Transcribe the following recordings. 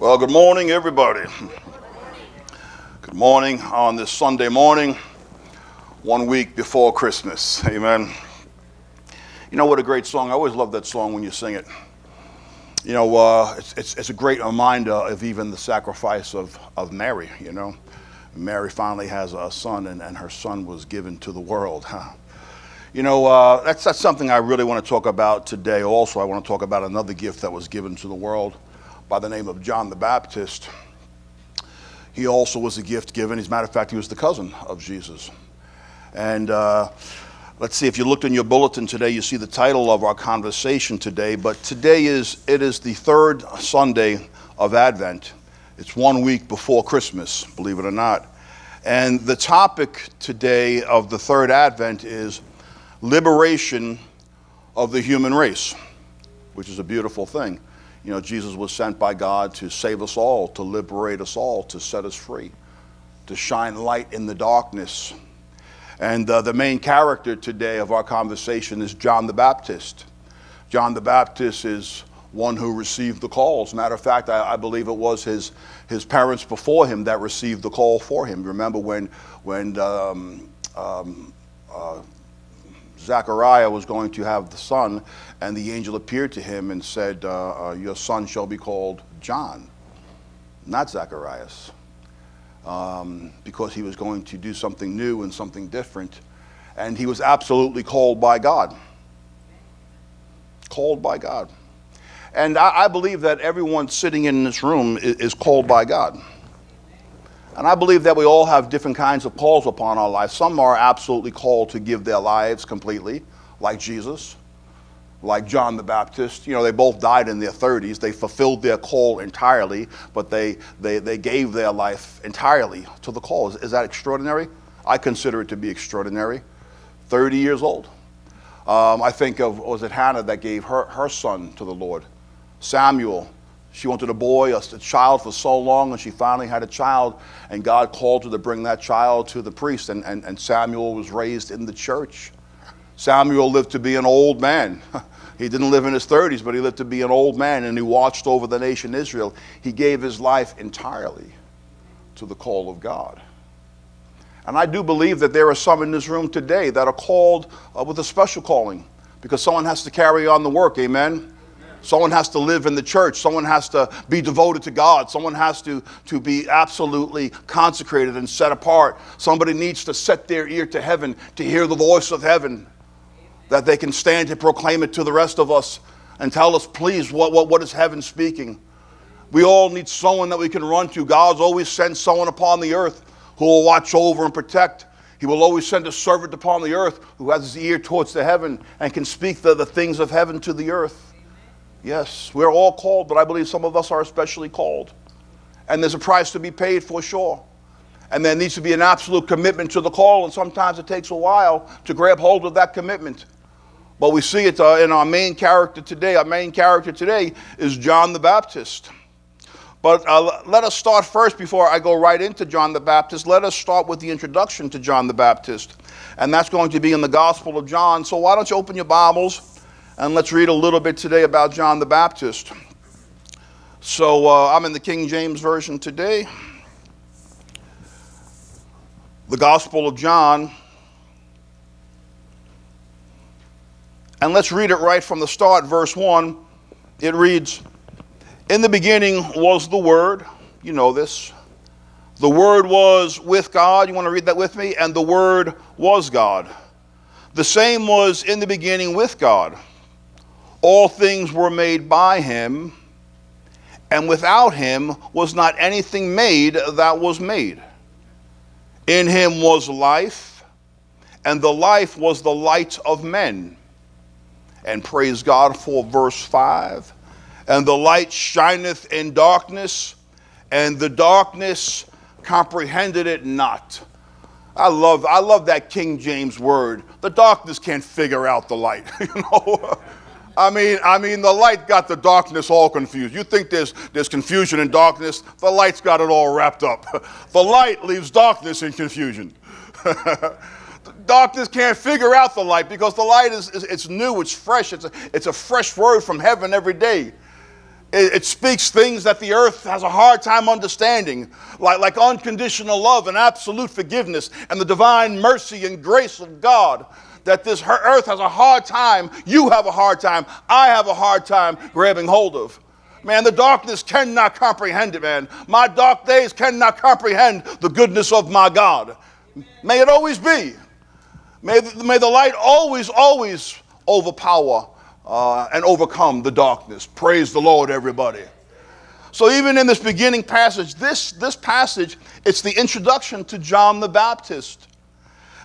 Well, good morning, everybody. Good morning on this Sunday morning, one week before Christmas. Amen. You know what a great song. I always love that song when you sing it. You know, uh, it's, it's, it's a great reminder of even the sacrifice of, of Mary, you know. Mary finally has a son, and, and her son was given to the world. Huh? You know, uh, that's, that's something I really want to talk about today. Also, I want to talk about another gift that was given to the world by the name of John the Baptist. He also was a gift given. As a matter of fact, he was the cousin of Jesus. And uh, let's see, if you looked in your bulletin today, you see the title of our conversation today. But today is it is the third Sunday of Advent. It's one week before Christmas, believe it or not. And the topic today of the third Advent is liberation of the human race, which is a beautiful thing. You know, Jesus was sent by God to save us all, to liberate us all, to set us free, to shine light in the darkness. And uh, the main character today of our conversation is John the Baptist. John the Baptist is one who received the call. As a matter of fact, I, I, believe it was his, his parents before him that received the call for him. Remember when, when um, um, uh, Zechariah was going to have the son, and the angel appeared to him and said, uh, uh, Your son shall be called John, not Zacharias, um, because he was going to do something new and something different. And he was absolutely called by God. Called by God. And I, I believe that everyone sitting in this room is, is called by God. And I believe that we all have different kinds of calls upon our lives. Some are absolutely called to give their lives completely, like Jesus, like John the Baptist. You know, they both died in their 30s. They fulfilled their call entirely, but they, they, they gave their life entirely to the call. Is, is that extraordinary? I consider it to be extraordinary. 30 years old. Um, I think of, was it Hannah that gave her, her son to the Lord? Samuel she wanted a boy, a, child for so long, and she finally had a child, and God called her to bring that child to the priest, and, and, and Samuel was raised in the church. Samuel lived to be an old man. he didn't live in his 30s, but he lived to be an old man, and he watched over the nation Israel. He gave his life entirely to the call of God. And I do believe that there are some in this room today that are called uh, with a special calling because someone has to carry on the work, amen? Someone has to live in the church. Someone has to be devoted to God. Someone has to, to be absolutely consecrated and set apart. Somebody needs to set their ear to heaven to hear the voice of heaven, that they can stand to proclaim it to the rest of us and tell us, please, what, what, what is heaven speaking? We all need someone that we can run to. God's always sent someone upon the earth who will watch over and protect. He will always send a servant upon the earth who has his ear towards the heaven and can speak the, the things of heaven to the earth. Yes, we're all called, but I believe some of us are especially called. And there's a price to be paid for sure. And there needs to be an absolute commitment to the call, and sometimes it takes a while to grab hold of that commitment. But we see it uh, in our main character today. Our main character today is John the Baptist. But uh, let us start first before I go right into John the Baptist. Let us start with the introduction to John the Baptist. And that's going to be in the Gospel of John. So why don't you open your Bibles and let's read a little bit today about John the Baptist. So uh, I'm in the King James Version today. The Gospel of John. And let's read it right from the start, verse 1. It reads In the beginning was the Word. You know this. The Word was with God. You want to read that with me? And the Word was God. The same was in the beginning with God. All things were made by him, and without him was not anything made that was made. In him was life, and the life was the light of men. And praise God for verse 5. And the light shineth in darkness, and the darkness comprehended it not. I love, I love that King James word. The darkness can't figure out the light. you know, I mean, I mean, the light got the darkness all confused. You think there's, there's confusion and darkness, the light's got it all wrapped up. the light leaves darkness in confusion. darkness can't figure out the light because the light is, is, it's new, it's fresh, it's a, it's a fresh word from heaven every day. It, it, speaks things that the earth has a hard time understanding, like, like unconditional love and absolute forgiveness and the divine mercy and grace of God. That this earth has a hard time, you have a hard time, I have a hard time grabbing hold of. Man, the darkness cannot comprehend it, man. My dark days cannot comprehend the goodness of my God. May it always be. May, may the light always, always overpower uh, and overcome the darkness. Praise the Lord, everybody. So even in this beginning passage, this, this passage, it's the introduction to John the Baptist.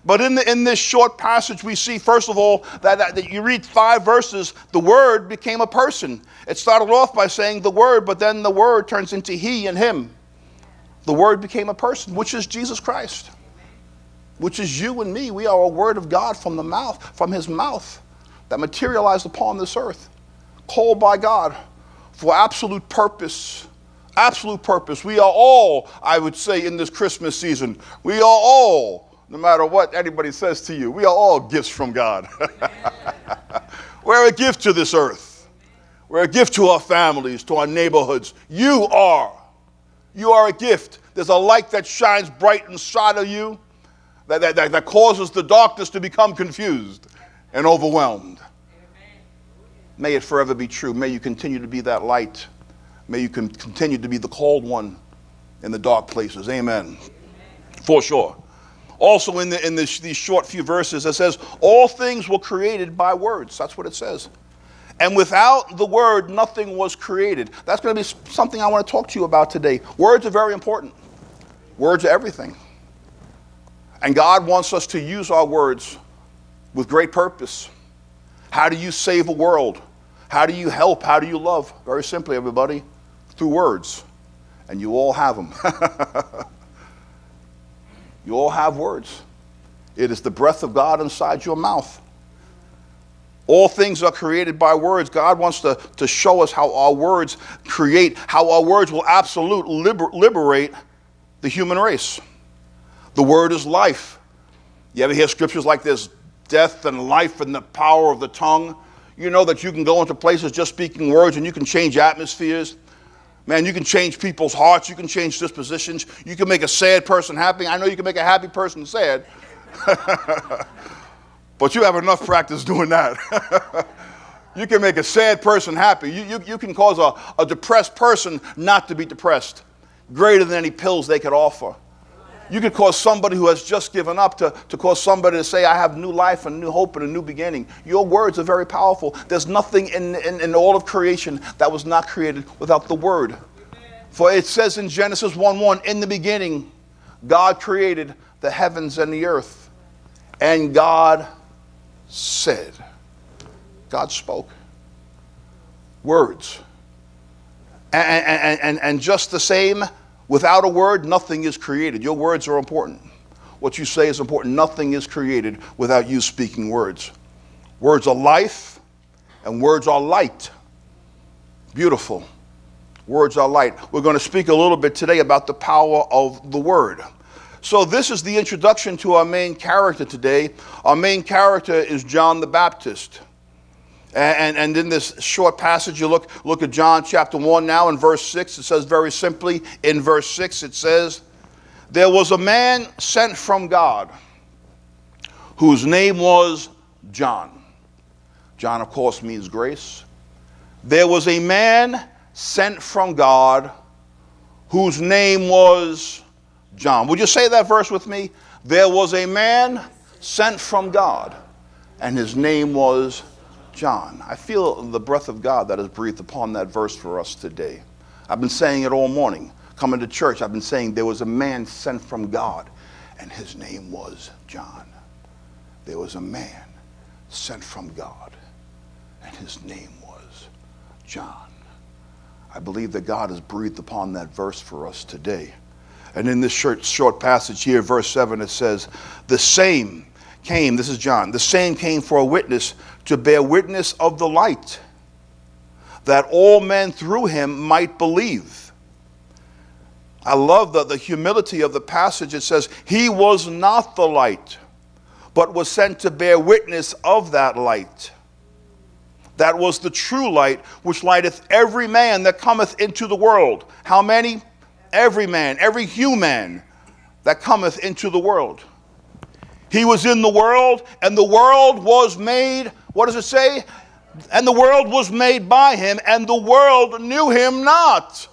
But in, the, in this short passage, we see, first of all, that, that, that you read five verses, the Word became a person. It started off by saying the Word, but then the Word turns into He and Him. The Word became a person, which is Jesus Christ, which is you and me. We are a Word of God from the mouth, from His mouth that materialized upon this earth, called by God for absolute purpose. Absolute purpose. We are all, I would say, in this Christmas season, we are all, no matter what anybody says to you, we are all gifts from God. We're a gift to this earth. We're a gift to our families, to our neighborhoods. You are. You are a gift. There's a light that shines bright inside of you that, that, that, that causes the darkness to become confused and overwhelmed. May it forever be true. May you continue to be that light. May you continue to be the called one in the dark places. Amen. For sure. Also, in, the, in this, these short few verses, it says, All things were created by words. That's what it says. And without the word, nothing was created. That's going to be something I want to talk to you about today. Words are very important, words are everything. And God wants us to use our words with great purpose. How do you save a world? How do you help? How do you love? Very simply, everybody, through words. And you all have them. you all have words. It is the breath of God inside your mouth. All things are created by words. God wants to, to show us how our words create, how our words will absolutely liber, liberate the human race. The word is life. You ever hear scriptures like this death and life and the power of the tongue. You know that you can go into places just speaking words and you can change atmospheres. Man, you can change people's hearts. You can change dispositions. You can make a sad person happy. I know you can make a happy person sad. but you have enough practice doing that. you can make a sad person happy. You, you, you can cause a, a depressed person not to be depressed, greater than any pills they could offer. You could cause somebody who has just given up to, to cause somebody to say, I have new life and new hope and a new beginning. Your words are very powerful. There's nothing in, in, in all of creation that was not created without the word. For it says in Genesis 1 1, in the beginning, God created the heavens and the earth. And God said, God spoke. Words. And, and, and, and just the same, Without a word, nothing is created. Your words are important. What you say is important. Nothing is created without you speaking words. Words are life, and words are light. Beautiful. Words are light. We're going to speak a little bit today about the power of the word. So, this is the introduction to our main character today. Our main character is John the Baptist. And, and in this short passage, you look, look at John chapter 1 now in verse 6. It says very simply in verse 6, it says, There was a man sent from God whose name was John. John, of course, means grace. There was a man sent from God whose name was John. Would you say that verse with me? There was a man sent from God, and his name was John. I feel the breath of God that has breathed upon that verse for us today. I've been saying it all morning. Coming to church, I've been saying there was a man sent from God, and his name was John. There was a man sent from God, and his name was John. I believe that God has breathed upon that verse for us today. And in this short, short passage here, verse 7, it says, The same came, this is John, the same came for a witness to bear witness of the light, that all men through him might believe. I love the, the humility of the passage. It says, He was not the light, but was sent to bear witness of that light. That was the true light, which lighteth every man that cometh into the world. How many? Every man, every human that cometh into the world. He was in the world, and the world was made, what does it say? And the world was made by him, and the world knew him not.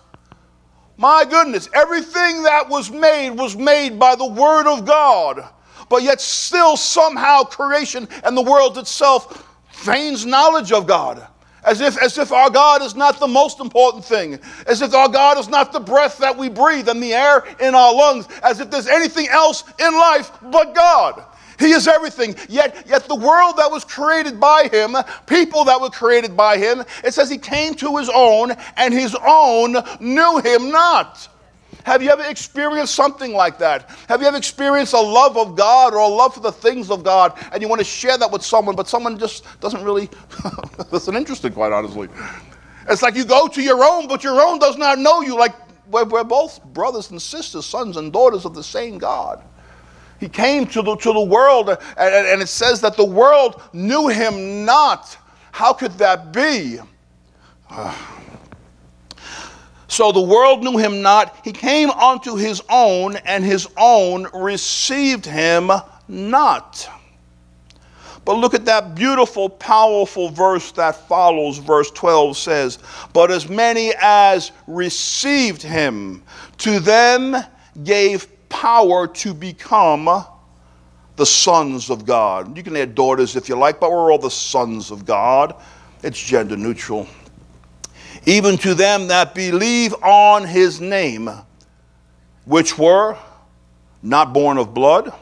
My goodness, everything that was made was made by the Word of God. But yet, still, somehow, creation and the world itself feigns knowledge of God. As if, as if our God is not the most important thing. As if our God is not the breath that we breathe and the air in our lungs. As if there's anything else in life but God. He is everything. Yet, yet the world that was created by him, people that were created by him, it says he came to his own, and his own knew him not. Have you ever experienced something like that? Have you ever experienced a love of God or a love for the things of God and you want to share that with someone, but someone just doesn't really, doesn't interested, quite honestly? It's like you go to your own, but your own does not know you. Like we're, we're both brothers and sisters, sons and daughters of the same God. He came to the, to the world, and, and it says that the world knew him not. How could that be? So the world knew him not. He came unto his own, and his own received him not. But look at that beautiful, powerful verse that follows. Verse 12 says, But as many as received him, to them gave power to become the sons of God. You can add daughters if you like, but we're all the sons of God. It's gender neutral even to them that believe on his name, which were not born of blood,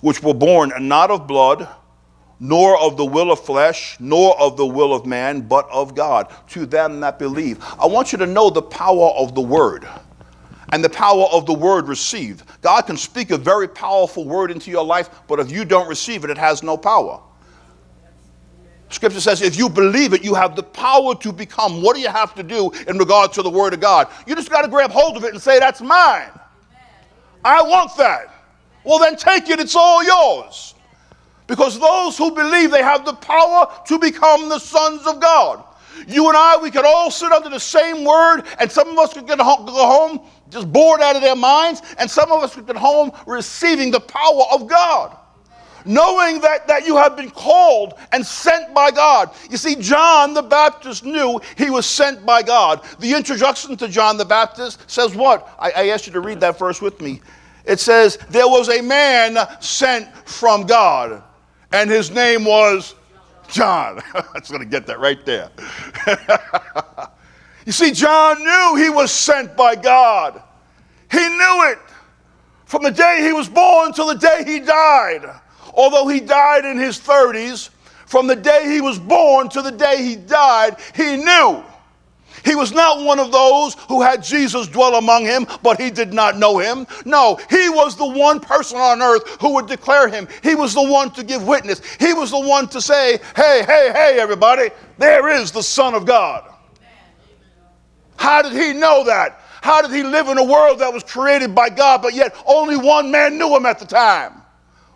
which were born not of blood, nor of the will of flesh, nor of the will of man, but of God, to them that believe. I want you to know the power of the word and the power of the word received. God can speak a very powerful word into your life, but if you don't receive it, it has no power. Scripture says if you believe it, you have the power to become. What do you have to do in regard to the Word of God? You just got to grab hold of it and say, That's mine. I want that. Well, then take it, it's all yours. Because those who believe they have the power to become the sons of God. You and I, we could all sit under the same word, and some of us could get go home just bored out of their minds, and some of us could get home receiving the power of God knowing that, that you have been called and sent by God. You see, John the Baptist knew he was sent by God. The introduction to John the Baptist says what? I, I asked you to read that verse with me. It says, There was a man sent from God, and his name was John. That's going to get that right there. you see, John knew he was sent by God. He knew it from the day he was born till the day he died. Although he died in his 30s, from the day he was born to the day he died, he knew. He was not one of those who had Jesus dwell among him, but he did not know him. No, he was the one person on earth who would declare him. He was the one to give witness. He was the one to say, hey, hey, hey, everybody, there is the Son of God. How did he know that? How did he live in a world that was created by God, but yet only one man knew him at the time?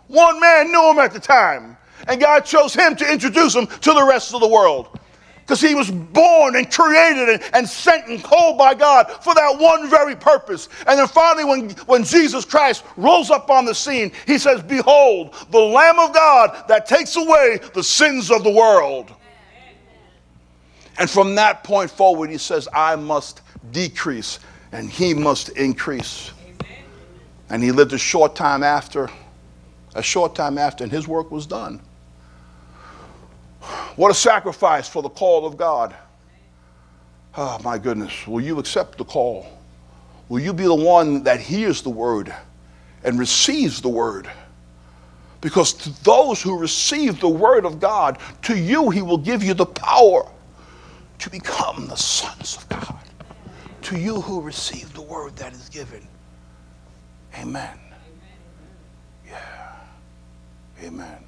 One man knew him at the time, and God chose him to introduce him to the rest of the world. Because he was born and created and, and, sent and called by God for that one very purpose. And then finally, when, when Jesus Christ rose up on the scene, he says, Behold, the Lamb of God that takes away the sins of the world. And from that point forward, he says, I must decrease and he must increase. And he lived a short time after a short time after, and his work was done. What a sacrifice for the call of God. Oh, my goodness. Will you accept the call? Will you be the one that hears the word and receives the word? Because to those who receive the word of God, to you he will give you the power to become the sons of God. To you who receive the word that is given. Amen. Yeah. Amen.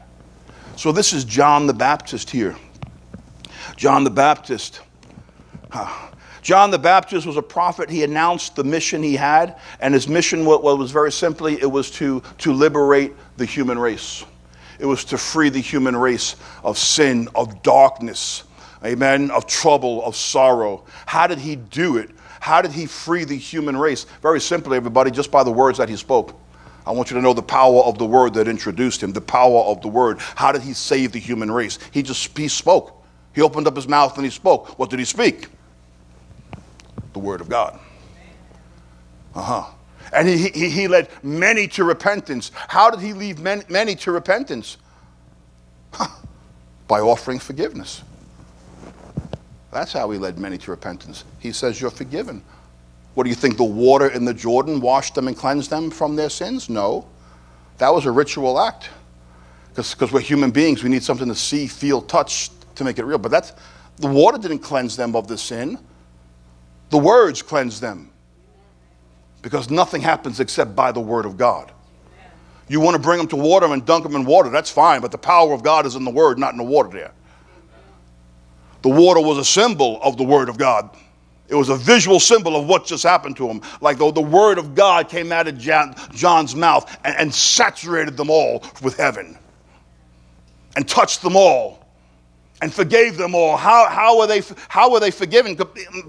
So this is John the Baptist here. John the Baptist. John the Baptist was a prophet. He announced the mission he had, and his mission was very simply it was to, to liberate the human race. It was to free the human race of sin, of darkness. Amen, of trouble, of sorrow. How did he do it? How did he free the human race? Very simply, everybody, just by the words that he spoke. I want you to know the power of the word that introduced him, the power of the word. How did he save the human race? He just he spoke. He opened up his mouth and he spoke. What did he speak? The word of God. Uh huh. And he, he, he led many to repentance. How did he lead many, many to repentance? Huh. By offering forgiveness. That's how he led many to repentance. He says, You're forgiven. What do you think? The water in the Jordan washed them and cleansed them from their sins? No. That was a ritual act. Because we're human beings, we need something to see, feel, touch to make it real. But that's, the water didn't cleanse them of the sin, the words cleansed them. Because nothing happens except by the word of God. You want to bring them to water and dunk them in water, that's fine, but the power of God is in the word, not in the water there. The water was a symbol of the word of God. It was a visual symbol of what just happened to him. Like though the word of God came out of John's mouth and, and saturated them all with heaven and touched them all and forgave them all. How, how, were they, how were they forgiven?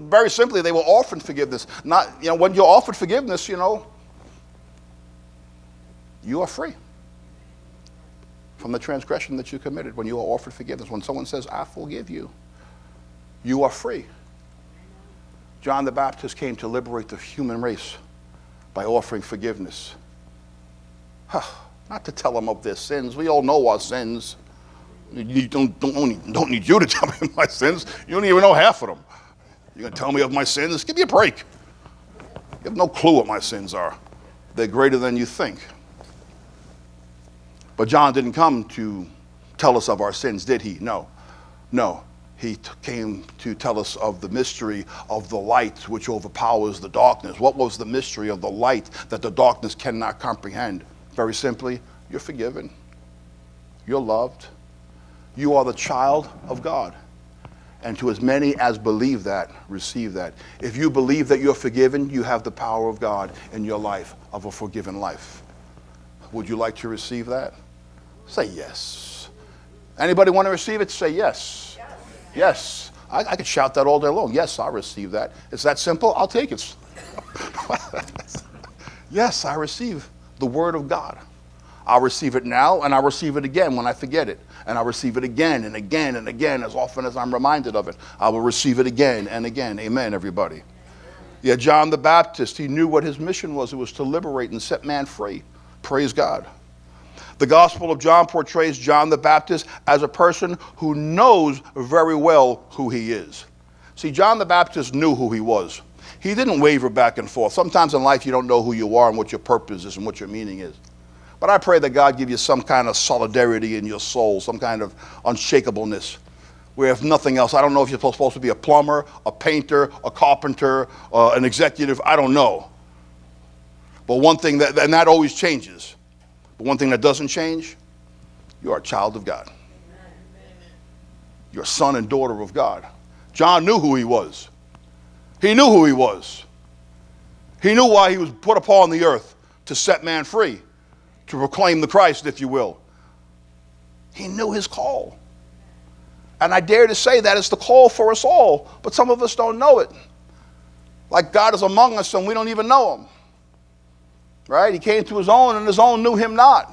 Very simply, they were offered forgiveness. Not, you know, when you're offered forgiveness, you know, you are free from the transgression that you committed when you are offered forgiveness. When someone says, I forgive you, you are free. John the Baptist came to liberate the human race by offering forgiveness. Huh. Not to tell them of their sins. We all know our sins. You don't, don't, don't need you to tell me my sins. You don't even know half of them. You're going to tell me of my sins? Give me a break. You have no clue what my sins are. They're greater than you think. But John didn't come to tell us of our sins, did he? No. No he came to tell us of the mystery of the light which overpowers the darkness. What was the mystery of the light that the darkness cannot comprehend? Very simply, you're forgiven, you're loved, you are the child of God. And to as many as believe that, receive that. If you believe that you're forgiven, you have the power of God in your life, of a forgiven life. Would you like to receive that? Say yes. Anybody want to receive it? Say yes. Yes. I, I could shout that all day long. Yes, I receive that. It's that simple. I'll take it. yes, I receive the Word of God. I'll receive it now and I'll receive it again when I forget it. And I'll receive it again and again and again as often as I'm reminded of it. I will receive it again and again. Amen, everybody. Yeah, John the Baptist, he knew what his mission was. It was to liberate and set man free. Praise God. The Gospel of John portrays John the Baptist as a person who knows very well who he is. See, John the Baptist knew who he was. He didn't waver back and forth. Sometimes in life you don't know who you are and what your purpose is and what your meaning is. But I pray that God give you some kind of solidarity in your soul, some kind of unshakableness. Where, if nothing else, I don't know if you're supposed to be a plumber, a painter, a carpenter, uh, an executive, I don't know. But one thing that, and that always changes. But one thing that doesn't change, you are a child of God. You're a son and daughter of God. John knew who he was. He knew who he was. He knew why he was put upon the earth to set man free, to proclaim the Christ, if you will. He knew his call. And I dare to say that it's the call for us all, but some of us don't know it. Like God is among us and we don't even know him. Right? He came to his own, and his own knew him not.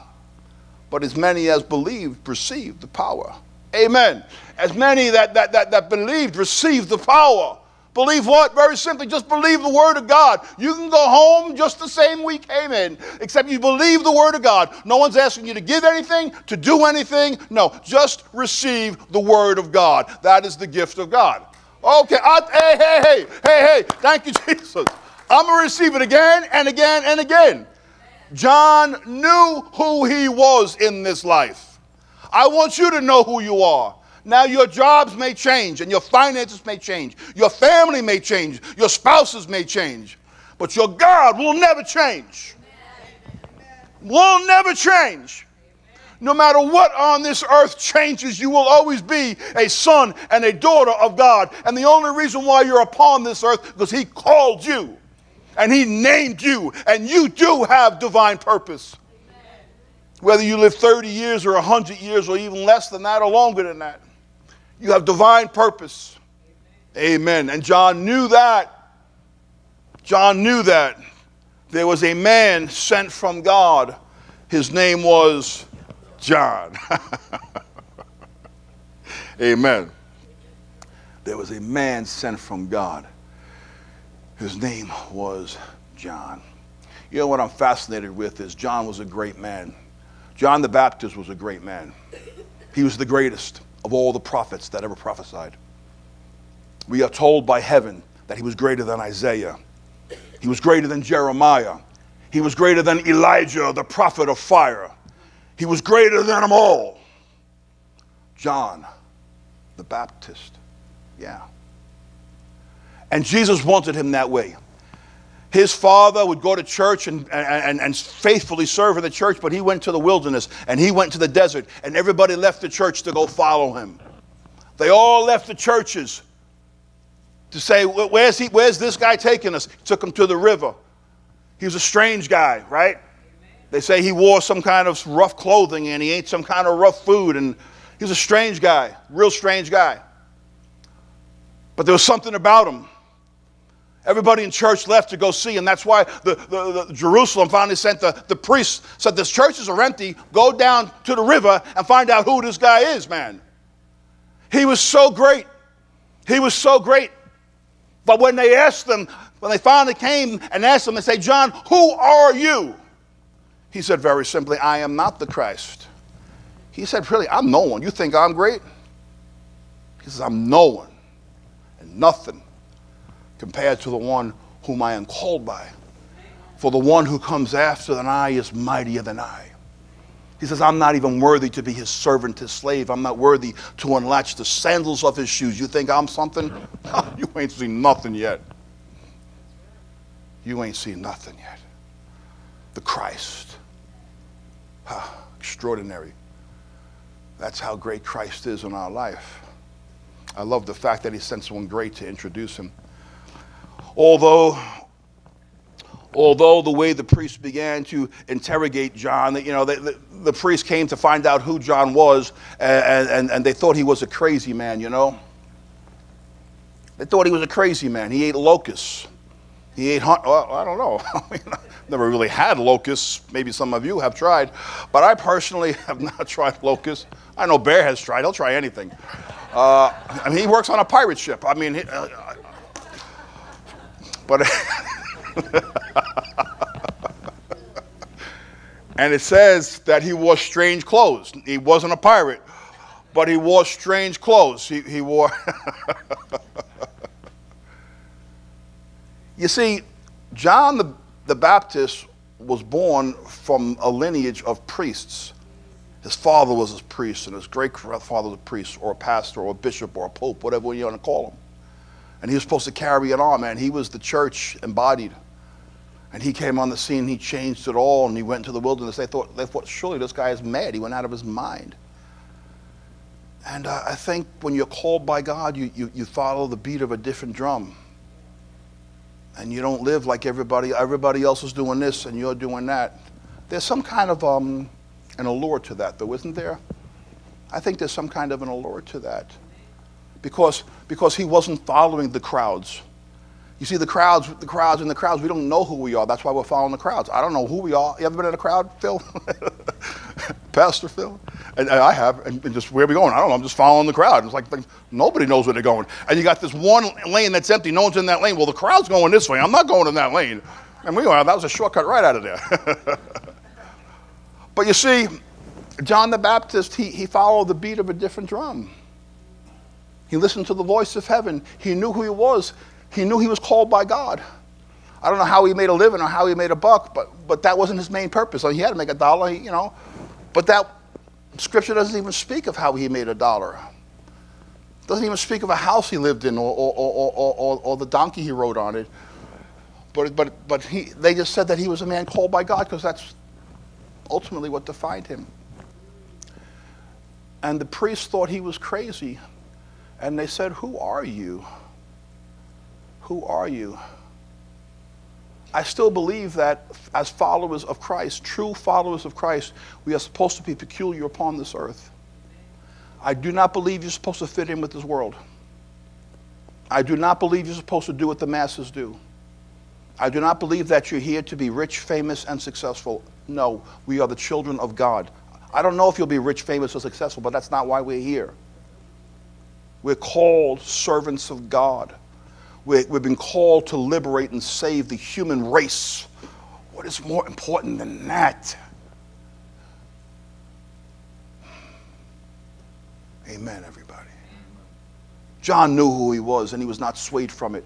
But as many as believed received the power. Amen. As many that, that, that, that believed received the power. Believe what? Very simply, just believe the Word of God. You can go home just the same we came in, except you believe the Word of God. No one's asking you to give anything, to do anything. No, just receive the Word of God. That is the gift of God. Okay, I, hey, hey, hey, hey, hey, thank you, Jesus. I'm going to receive it again and again and again. John knew who he was in this life. I want you to know who you are. Now, your jobs may change and your finances may change. Your family may change. Your spouses may change. But your God will never change. Will never change. No matter what on this earth changes, you will always be a son and a daughter of God. And the only reason why you're upon this earth because He called you and He named you, and you do have divine purpose. Whether you live 30 years or 100 years or even less than that or longer than that, You have divine purpose. Amen. And John knew that. John knew that. There was a man sent from God. His name was John. Amen. There was a man sent from God. His name was John. You know what I'm fascinated with is John was a great man. John the Baptist was a great man. He was the greatest of all the prophets that ever prophesied. We are told by heaven that he was greater than Isaiah. He was greater than Jeremiah. He was greater than Elijah, the prophet of fire. He was greater than them all. John the Baptist. Yeah. And Jesus wanted him that way. His father would go to church and, and, and faithfully serve in the church, but he went to the wilderness and he went to the desert, and everybody left the church to go follow him. They all left the churches to say, Where's, he, where's this guy taking us? He took him to the river. He was a strange guy, right? They say he wore some kind of rough clothing and he ate some kind of rough food, and he was a strange guy, real strange guy. But there was something about him Everybody in church left to go see, and that's why the, the, the, Jerusalem finally sent the, the priests, said, This churches are empty. Go down to the river and find out who this guy is, man. He was so great. He was so great. But when they asked them, when they finally came and asked him and say, John, who are you? He said very simply, I am not the Christ. He said, Really, I'm no one. You think I'm great? He says, I'm no one and nothing compared to the one whom I am called by. For the one who comes after than I is mightier than I. He says, I'm not even worthy to be his servant, his slave. I'm not worthy to unlatch the sandals of his shoes. You think I'm something? you ain't seen nothing yet. You ain't seen nothing yet. The Christ. extraordinary. That's how great Christ is in our life. I love the fact that he sent someone great to introduce him. Although, although the way the priest began to interrogate John, you know, the, the, the priest came to find out who John was, and, and, and they thought he was a crazy man, you know. They thought he was a crazy man. He ate locusts. He ate hunt. Well, I don't know. never really had locusts. Maybe some of you have tried, but I personally have not tried locusts. I know Bear has tried. He'll try anything. Uh, I mean, he works on a pirate ship. I mean, he, uh, but and it says that he wore strange clothes. He wasn't a pirate, but he wore strange clothes. He, he wore. you see, John the, the Baptist was born from a lineage of priests. His father was a priest, and his great grandfather was a priest, or a pastor, or a bishop, or a pope, whatever you want to call him. And he was supposed to carry it on, man. He was the church embodied. And he came on the scene, he changed it all, and he went into the wilderness. They thought, they thought surely this guy is mad. He went out of his mind. And uh, I think when you're called by God, you, you, you follow the beat of a different drum. And you don't live like everybody, everybody else is doing this and you're doing that. There's some kind of um, an allure to that, though, isn't there? I think there's some kind of an allure to that because, because he wasn't following the crowds. You see, the crowds, the crowds, and the crowds, we don't know who we are. That's why we're following the crowds. I don't know who we are. You ever been in a crowd, Phil? Pastor Phil? And, and I have, and, and, just where are we going? I don't know. I'm just following the crowd. It's like, nobody knows where they're going. And you got this one lane that's empty. No one's in that lane. Well, the crowd's going this way. I'm not going in that lane. And we are. That was a shortcut right out of there. but you see, John the Baptist, he, he followed the beat of a different drum. He listened to the voice of heaven. He knew who he was. He knew he was called by God. I don't know how he made a living or how he made a buck, but, but that wasn't his main purpose. he had to make a dollar, you know. But that scripture doesn't even speak of how he made a dollar. Doesn't even speak of a house he lived in or, or, or, or, or the donkey he rode on it. But, but, but he, they just said that he was a man called by God because that's ultimately what defined him. And the priest thought he was crazy and they said, Who are you? Who are you? I still believe that as followers of Christ, true followers of Christ, we are supposed to be peculiar upon this earth. I do not believe you're supposed to fit in with this world. I do not believe you're supposed to do what the masses do. I do not believe that you're here to be rich, famous, and successful. No, we are the children of God. I don't know if you'll be rich, famous, or successful, but that's not why we're here. We're called servants of God. we have been called to liberate and save the human race. What is more important than that? Amen, everybody. John knew who he was and he was not swayed from it.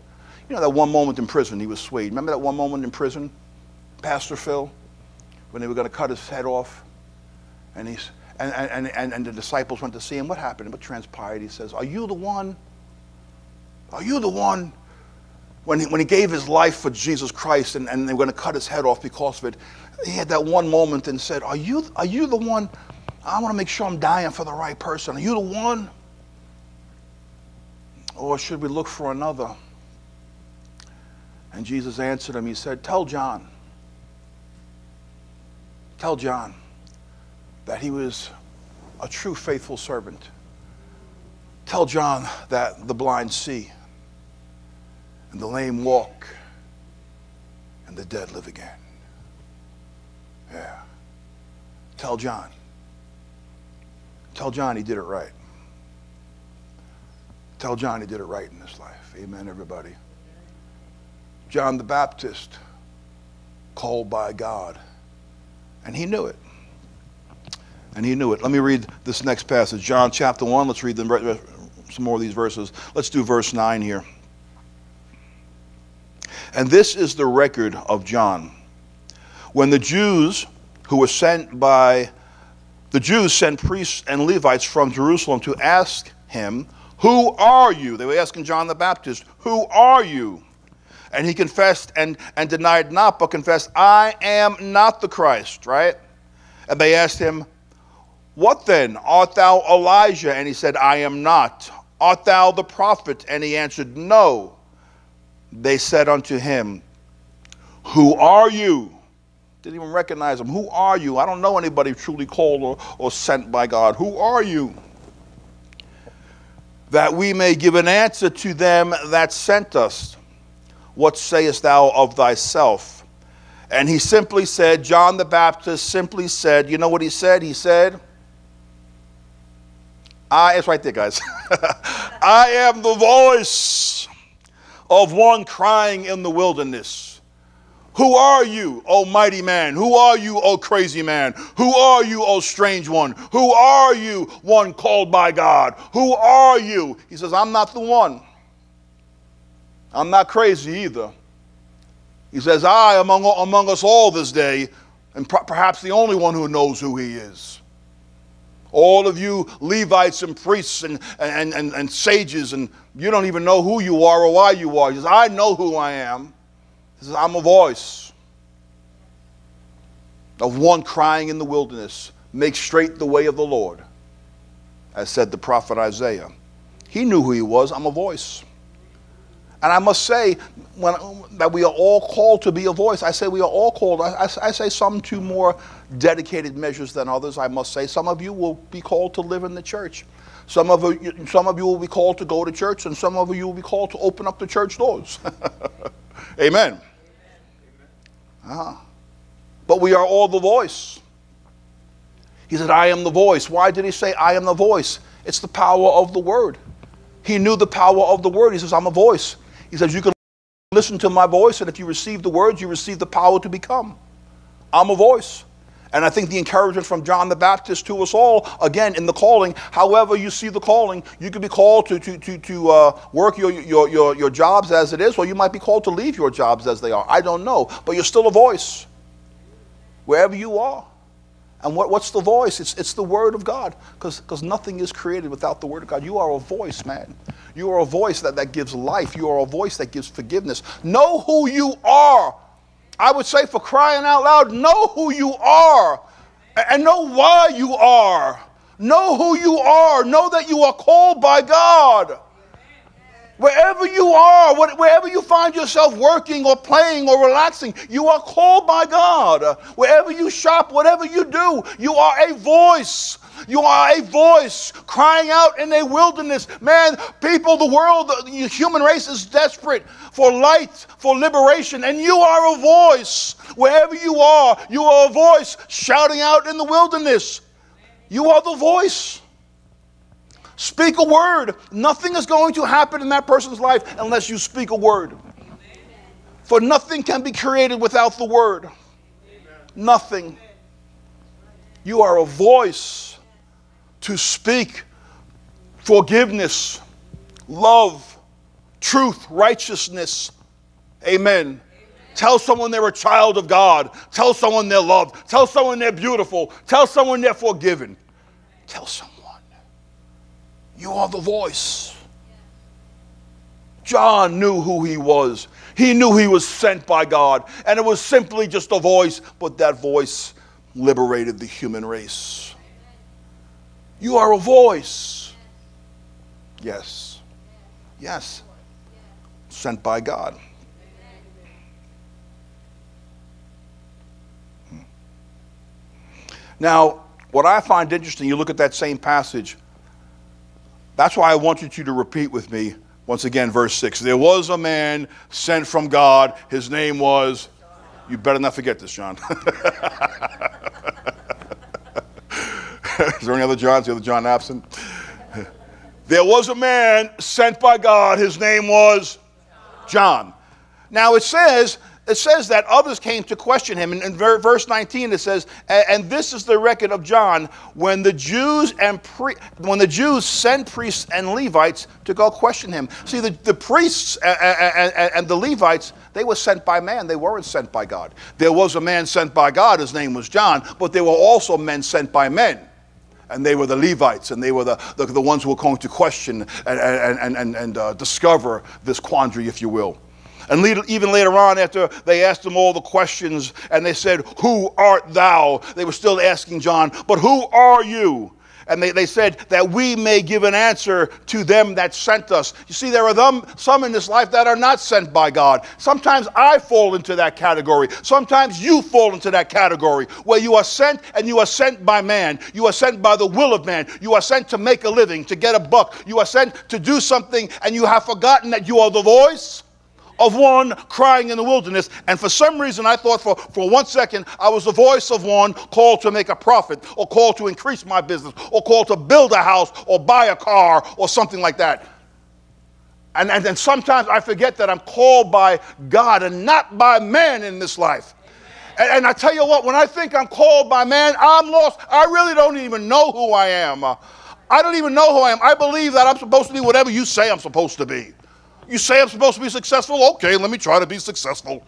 You know, that one moment in prison, he was swayed. Remember that one moment in prison, Pastor Phil, when they were going to cut his head off? And, he's, and, and, and, and the disciples went to see him. What happened? What transpired? He says, Are you the one? Are you the one? When he, when he gave his life for Jesus Christ and, and they were going to cut his head off because of it, he had that one moment and said, Are you, are you the one? I want to make sure I'm dying for the right person. Are you the one? Or should we look for another? And Jesus answered him. He said, Tell John. Tell John that he was a true faithful servant. Tell John that the blind see, and the lame walk, and the dead live again. Yeah. Tell John. Tell John he did it right. Tell John he did it right in his life. Amen, everybody. John the Baptist, called by God, and he knew it. And he knew it. Let me read this next passage, John chapter 1. Let's read them, some more of these verses. Let's do verse 9 here. And this is the record of John. When the Jews who were sent by the Jews sent priests and Levites from Jerusalem to ask him, Who are you? They were asking John the Baptist, Who are you? And he confessed and, and denied not, but confessed, I am not the Christ, right? And they asked him, What then? Art thou Elijah? And he said, I am not. Art thou the prophet? And he answered, No. They said unto him, Who are you? Didn't even recognize him. Who are you? I don't know anybody truly called or, or sent by God. Who are you? That we may give an answer to them that sent us. What sayest thou of thyself? And he simply said, John the Baptist simply said, you know what he said? He said, I, it's right there, guys. I am the voice of one crying in the wilderness. Who are you, O mighty man? Who are you, O crazy man? Who are you, O strange one? Who are you, one called by God? Who are you? He says, I'm not the one. I'm not crazy either. He says, I, among, among us all this day, and perhaps the only one who knows who he is. All of you Levites and priests and, and, and, and sages, and you don't even know who you are or why you are. He says, I know who I am. He says, I'm a voice of one crying in the wilderness, make straight the way of the Lord, as said the prophet Isaiah. He knew who he was. I'm a voice. And I must say when, that we are all called to be a voice. I say we are all called. I, I, say some to more dedicated measures than others, I must say. Some of you will be called to live in the church. Some of, you, some of you will be called to go to church, and some of you will be called to open up the church doors. Amen. Uh-huh. But we are all the voice. He said, I am the voice. Why did he say, I am the voice? It's the power of the word. He knew the power of the word. He says, I'm a voice. He says, You can listen to my voice, and if you receive the words, you receive the power to become. I'm a voice. And I think the encouragement from John the Baptist to us all, again, in the calling, however you see the calling, you could be called to, to, to, to uh, work your, your, your, your jobs as it is, or you might be called to leave your jobs as they are. I don't know. But you're still a voice, wherever you are. And what, what's the voice? It's, it's the Word of God, because nothing is created without the Word of God. You are a voice, man. You are a voice that, that gives life. You are a voice that gives forgiveness. Know who you are I would say, for crying out loud, know who you are and know why you are. Know who you are. Know that you are called by God. Wherever you are, wherever you find yourself working or playing or relaxing, you are called by God. Wherever you shop, whatever you do, you are a voice. You are a voice crying out in a wilderness. Man, people, the world, the human race is desperate for light, for liberation, and you are a voice. Wherever you are, you are a voice shouting out in the wilderness. You are the voice. Speak a word. Nothing is going to happen in that person's life unless you speak a word. For nothing can be created without the word. Nothing. You are a voice to speak forgiveness, love, truth, righteousness. Amen. Tell someone they're a child of God. Tell someone they're loved. Tell someone they're beautiful. Tell someone they're forgiven. Tell someone. You are the voice. John knew who he was. He knew he was sent by God. And it was simply just a voice, but that voice liberated the human race. You are a voice. Yes. Yes. Sent by God. Hmm. Now, what I find interesting, you look at that same passage, that's why I wanted you to repeat with me once again, verse 6. There was a man sent from God. His name was, you better not forget this, John. Is there any other Johns? The other John absent? There was a man sent by God. His name was John. Now it says it says that others came to question him. And in verse 19, it says, and this is the record of John when the Jews and pre- when the Jews sent priests and Levites to go question him. See, the, the priests and, the Levites, they were sent by man. They weren't sent by God. There was a man sent by God. His name was John, but there were also men sent by men and they were the Levites, and they were the, the, the, ones who were going to question and, and, and, and uh, discover this quandary, if you will. And even later on, after they asked him all the questions and they said, Who art thou? They were still asking John, But who are you? And they, they said that we may give an answer to them that sent us. You see, there are them, some in this life that are not sent by God. Sometimes I fall into that category. Sometimes you fall into that category where you are sent and you are sent by man. You are sent by the will of man. You are sent to make a living, to get a buck. You are sent to do something and you have forgotten that you are the voice of one crying in the wilderness. And for some reason, I thought for, for one second I was the voice of one called to make a profit, or called to increase my business, or called to build a house, or buy a car, or something like that. And, and, and sometimes I forget that I'm called by God and not by man in this life. And, and, I tell you what, when I think I'm called by man, I'm lost. I really don't even know who I am. I don't even know who I am. I believe that I'm supposed to be whatever you say I'm supposed to be. You say I'm supposed to be successful? Okay, let me try to be successful.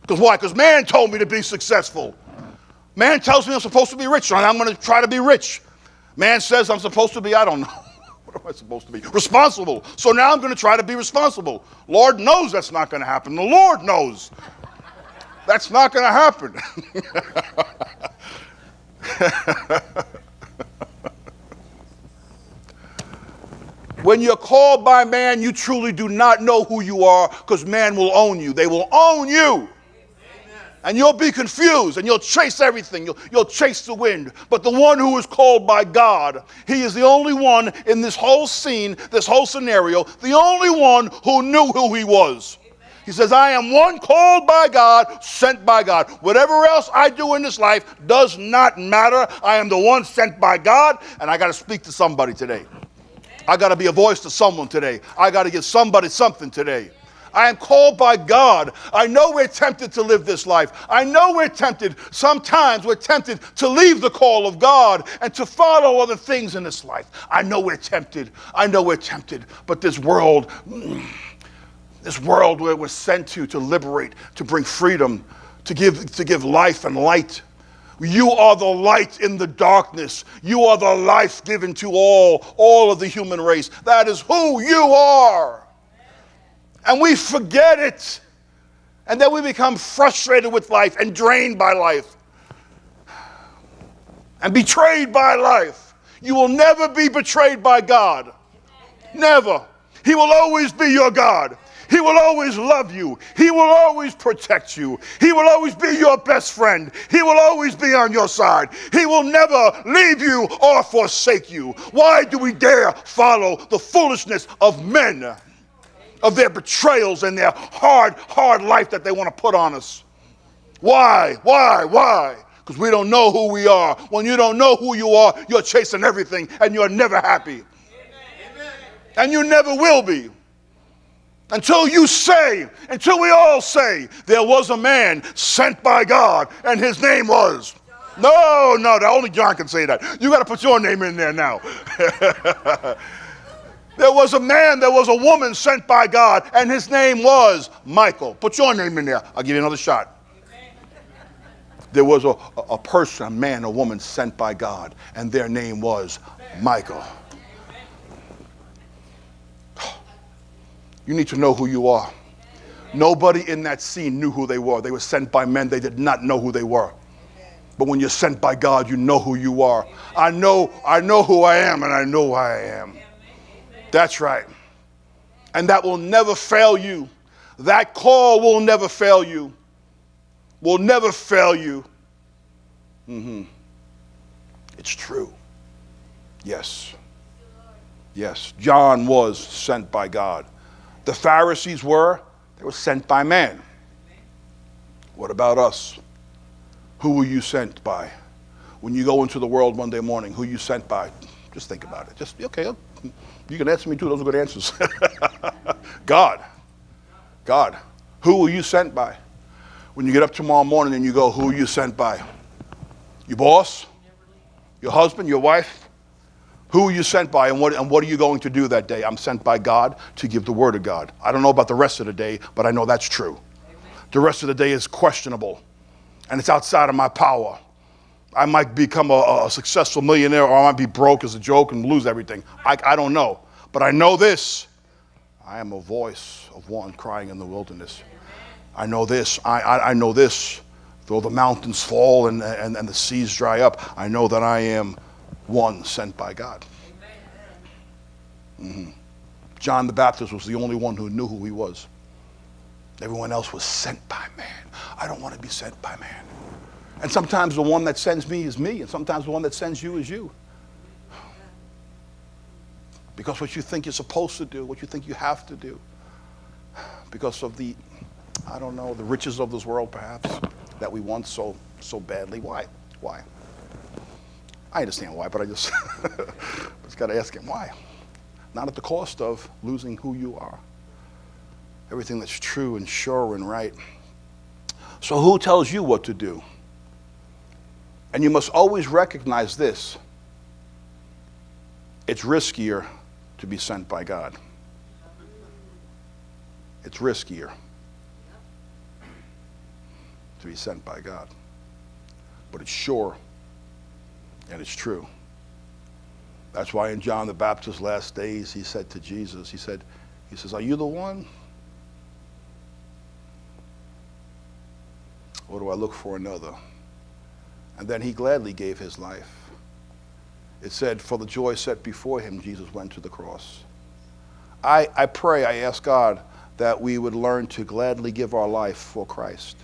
Because why? Because man told me to be successful. Man tells me I'm supposed to be rich, and I'm going to try to be rich. Man says I'm supposed to be, I don't know. what am I supposed to be? Responsible. So now I'm going to try to be responsible. Lord knows that's not going to happen. The Lord knows that's not going to happen. When you're called by man, you truly do not know who you are because man will own you. They will own you. And you'll be confused and you'll chase everything. You'll, you'll chase the wind. But the one who is called by God, he is the only one in this whole scene, this whole scenario, the only one who knew who he was. He says, I am one called by God, sent by God. Whatever else I do in this life does not matter. I am the one sent by God, and I got to speak to somebody today. I got to be a voice to someone today. I got to give somebody something today. I am called by God. I know we're tempted to live this life. I know we're tempted. Sometimes we're tempted to leave the call of God and to follow other things in this life. I know we're tempted. I know we're tempted. But this world, mm, this world where we're sent to to liberate, to bring freedom, to give, to give life and light, you are the light in the darkness. You are the life given to all, all of the human race. That is who you are. And we forget it. And then we become frustrated with life and drained by life and betrayed by life. You will never be betrayed by God. Never. He will always be your God. He will always love you. He will always protect you. He will always be your best friend. He will always be on your side. He will never leave you or forsake you. Why do we dare follow the foolishness of men, of their betrayals and their hard, hard life that they want to put on us? Why? Why? Why? Because we don't know who we are. When you don't know who you are, you're chasing everything and you're never happy. Amen. And you never will be. Until you say, until we all say, there was a man sent by God and his name was. No, no, only John can say that. You got to put your name in there now. there was a man, there was a woman sent by God, and his name was Michael. Put your name in there. I'll give you another shot. There was a, a person, a man, a woman sent by God, and their name was Michael. You need to know who you are. Nobody in that scene knew who they were. They were sent by men, they did not know who they were. But when you're sent by God, you know who you are. I know, I know who I am, and I know I am. That's right. And that will never fail you. That call will never fail you. Will never fail you. Mm-hmm. It's true. Yes. Yes. John was sent by God. The Pharisees were, they were sent by man. What about us? Who were you sent by? When you go into the world Monday morning, who you sent by? Just think about it. Just, okay, oh, you can answer me too. Those are good answers. God. God. Who were you sent by? When you get up tomorrow morning and you go, who are you sent by? Your boss? Your husband? Your wife? Who are you sent by and what, and what are you going to do that day? I'm sent by God to give the word of God. I don't know about the rest of the day, but I know that's true. The rest of the day is questionable and it's outside of my power. I might become a, a successful millionaire or I might be broke as a joke and lose everything. I, I don't know. But I know this I am a voice of one crying in the wilderness. I know this. I, I, I know this. Though the mountains fall and, and, and the seas dry up, I know that I am one sent by God. Mm-hmm. John the Baptist was the only one who knew who he was. Everyone else was sent by man. I don't want to be sent by man. And sometimes the one that sends me is me, and sometimes the one that sends you is you. Because what you think you're supposed to do, what you think you have to do, because of the, I don't know, the riches of this world perhaps, that we want so, so badly. Why? Why? I understand why, but I just, just got to ask him why. Not at the cost of losing who you are. Everything that's true and sure and right. So, who tells you what to do? And you must always recognize this it's riskier to be sent by God. It's riskier to be sent by God. But it's sure and it's true. That's why in John the Baptist's last days, he said to Jesus, he said, he says, are you the one? Or do I look for another? And then he gladly gave his life. It said, for the joy set before him, Jesus went to the cross. I, I pray, I ask God that we would learn to gladly give our life for Christ.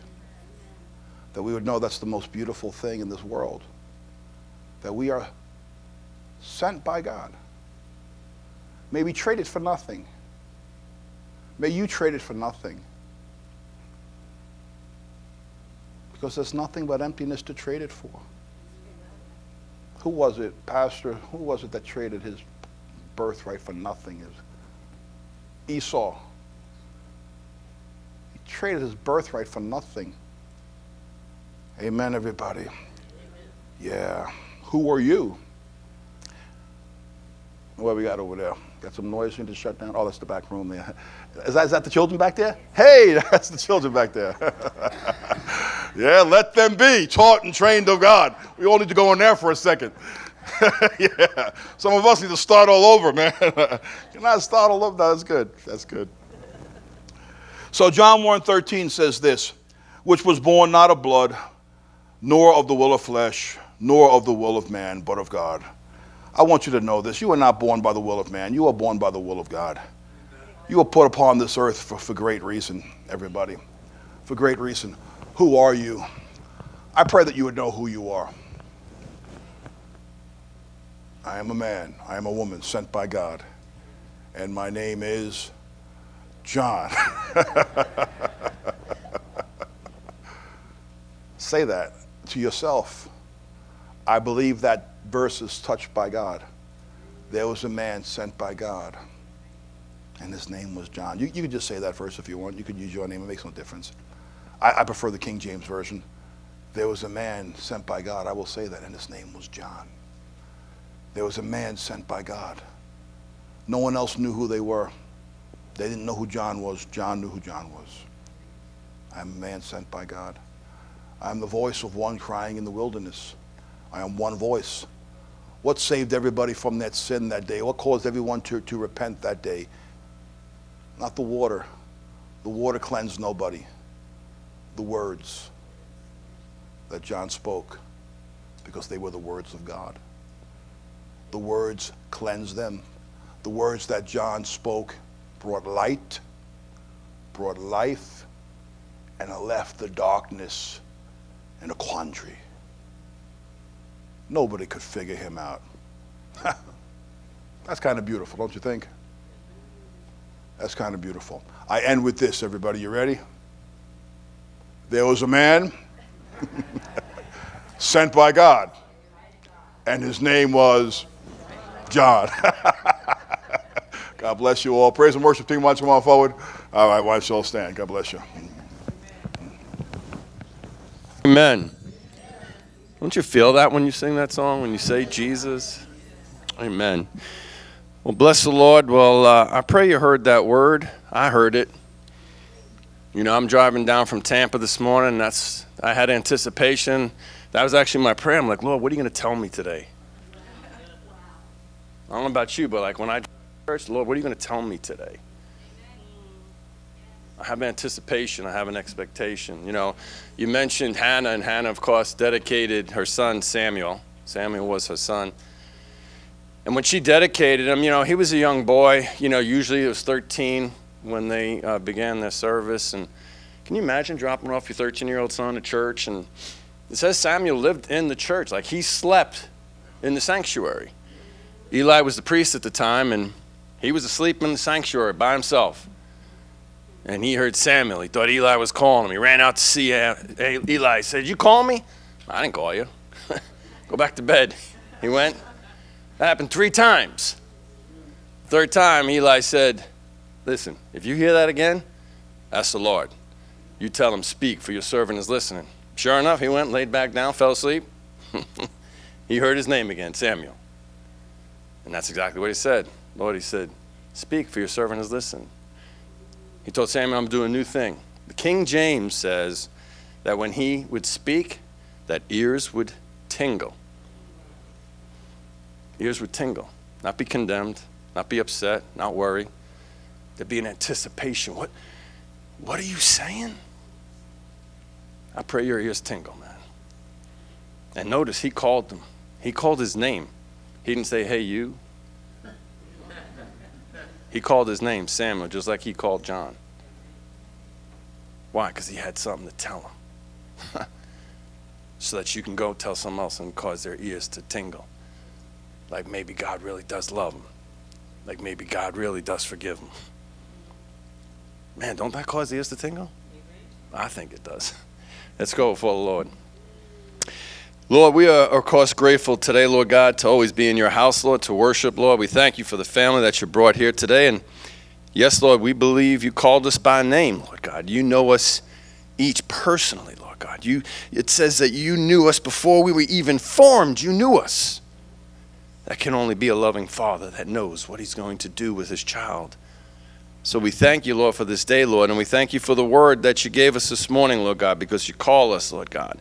That we would know that's the most beautiful thing in this world that we are sent by God. May we trade it for nothing. May you trade it for nothing. Because there's nothing but emptiness to trade it for. Who was it, Pastor? Who was it that traded his birthright for nothing? Is Esau. He traded his birthright for nothing. Amen, everybody. Yeah. Who are you? What we got over there? Got some noise you need to shut down? Oh, that's the back room there. Is that, is that the children back there? Hey, that's the children back there. yeah, let them be taught and trained of God. We all need to go in there for a second. yeah, some of us need to start all over, man. You're not start all over. That's good. That's good. So John 1.13 says this, which was born not of blood, nor of the will of flesh, nor of the will of man, but of God. I want you to know this. You are not born by the will of man, you are born by the will of God. You were put upon this earth for, for great reason, everybody. For great reason. Who are you? I pray that you would know who you are. I am a man, I am a woman sent by God, and my name is John. Say that to yourself. I believe that verse is touched by God. There was a man sent by God, and his name was John. You, you could just say that verse if you want. You could use your name, it makes no difference. I, I prefer the King James Version. There was a man sent by God. I will say that, and his name was John. There was a man sent by God. No one else knew who they were. They didn't know who John was. John knew who John was. I'm a man sent by God. I'm the voice of one crying in the wilderness. I am one voice. What saved everybody from that sin that day? What caused everyone to, to repent that day? Not the water. The water cleansed nobody. The words that John spoke because they were the words of God. The words cleansed them. The words that John spoke brought light, brought life, and left the darkness in a quandary. Nobody could figure him out. That's kind of beautiful, don't you think? That's kind of beautiful. I end with this, everybody. You ready? There was a man sent by God, and his name was John. God bless you all. Praise and worship team. Why don't you come on forward? All right, why all stand? God bless you. Amen. Don't you feel that when you sing that song, when you say Jesus? Amen. Well, bless the Lord. Well, uh, I pray you heard that word. I heard it. You know, I'm driving down from Tampa this morning. That's I had anticipation. That was actually my prayer. I'm like, Lord, what are you going to tell me today? I don't know about you, but like when I church, Lord, what are you going to tell me today? I have anticipation. I have an expectation. You know, you mentioned Hannah, and Hannah, of course, dedicated her son Samuel. Samuel was her son. And when she dedicated him, you know, he was a young boy. You know, usually it was 13 when they uh, began their service. And can you imagine dropping off your 13 year old son to church? And it says Samuel lived in the church, like he slept in the sanctuary. Eli was the priest at the time, and he was asleep in the sanctuary by himself. And he heard Samuel. He thought Eli was calling him. He ran out to see uh, Eli. He said, You call me? I didn't call you. Go back to bed. He went. That happened three times. Third time, Eli said, Listen, if you hear that again, that's the Lord. You tell him, Speak, for your servant is listening. Sure enough, he went, laid back down, fell asleep. he heard his name again, Samuel. And that's exactly what he said. Lord, he said, Speak, for your servant is listening. He told Samuel, I'm doing a new thing. The King James says that when he would speak, that ears would tingle. Ears would tingle, not be condemned, not be upset, not worry. There'd be an anticipation. What, what are you saying? I pray your ears tingle, man. And notice he called them. He called his name. He didn't say, hey, you. He called his name Samuel, just like he called John. Why? Because he had something to tell him. so that you can go tell someone else and cause their ears to tingle. Like maybe God really does love them. Like maybe God really does forgive them. Man, don't that cause the ears to tingle? I think it does. Let's go before the Lord. Lord, we are, of course, grateful today, Lord God, to always be in your house, Lord, to worship, Lord. We thank you for the family that you brought here today. And yes, Lord, we believe you called us by name, Lord God. You know us each personally, Lord God. You, it says that you knew us before we were even formed. You knew us. That can only be a loving father that knows what he's going to do with his child. So we thank you, Lord, for this day, Lord, and we thank you for the word that you gave us this morning, Lord God, because you call us, Lord God.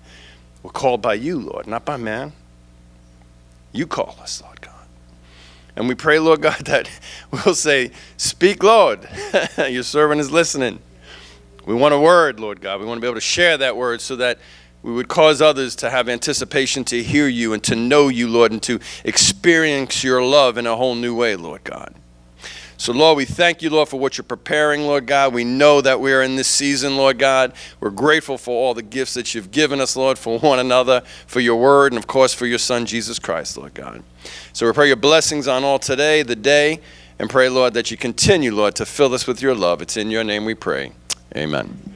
We're called by you, Lord, not by man. You call us, Lord God. And we pray, Lord God, that we'll say, Speak, Lord. Your servant is listening. We want a word, Lord God. We want to be able to share that word so that we would cause others to have anticipation to hear you and to know you, Lord, and to experience your love in a whole new way, Lord God. So, Lord, we thank you, Lord, for what you're preparing, Lord God. We know that we are in this season, Lord God. We're grateful for all the gifts that you've given us, Lord, for one another, for your word, and of course for your Son, Jesus Christ, Lord God. So we pray your blessings on all today, the day, and pray, Lord, that you continue, Lord, to fill us with your love. It's in your name we pray. Amen.